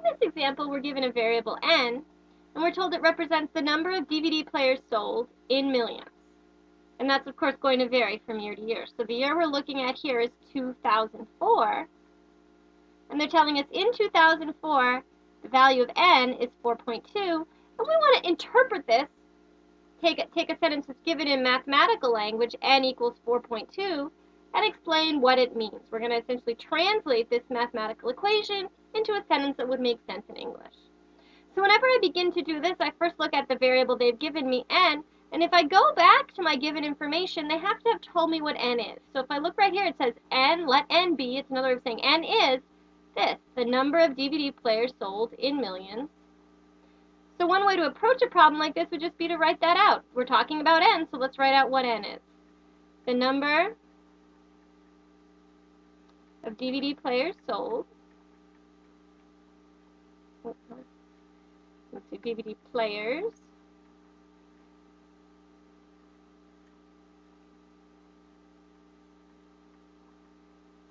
In this example, we're given a variable n, and we're told it represents the number of DVD players sold in millions. And that's, of course, going to vary from year to year. So the year we're looking at here is 2004. And they're telling us in 2004, the value of n is 4.2. And we want to interpret this, take a, take a sentence that's given in mathematical language, n equals 4.2, and explain what it means. We're going to essentially translate this mathematical equation into a sentence that would make sense in English. So whenever I begin to do this, I first look at the variable they've given me, n, and if I go back to my given information, they have to have told me what n is. So if I look right here, it says n, let n be, it's another way of saying n is this, the number of DVD players sold in millions. So one way to approach a problem like this would just be to write that out. We're talking about n, so let's write out what n is. The number of DVD players sold. Let's see, DVD players.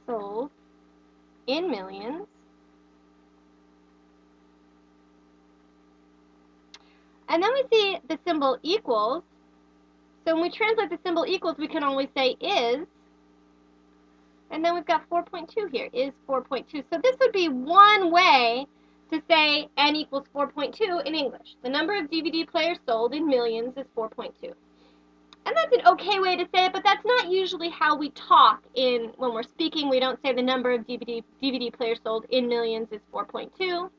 Sold in millions. And then we see the symbol equals. So when we translate the symbol equals, we can always say is. And then we've got 4.2 here, is 4.2. So this would be one way to say n equals 4.2 in English. The number of DVD players sold in millions is 4.2. And that's an okay way to say it, but that's not usually how we talk in when we're speaking. We don't say the number of DVD, DVD players sold in millions is 4.2.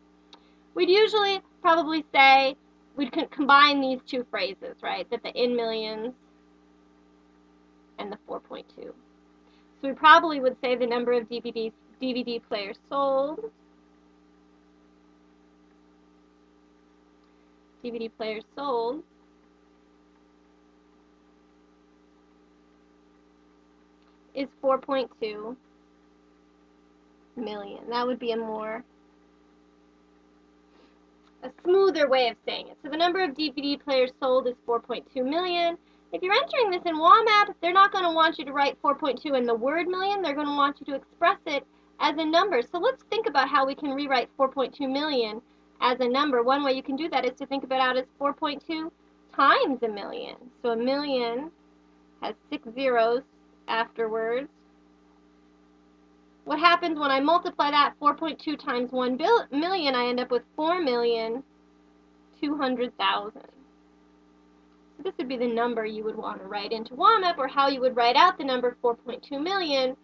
We'd usually probably say we'd combine these two phrases, right? That the in millions and the 4.2. So we probably would say the number of DVD, DVD players sold DVD players sold. is 4.2 million. That would be a more a smoother way of saying it. So the number of DVD players sold is 4.2 million. If you're entering this in WAMAP, they're not going to want you to write 4.2 in the word million. They're going to want you to express it as a number. So let's think about how we can rewrite 4.2 million as a number. One way you can do that is to think about it as 4.2 times a million. So a million has six zeros afterwards. What happens when I multiply that 4.2 times 1 million, I end up with 4,200,000. This would be the number you would want to write into WAMAP or how you would write out the number 4.2 million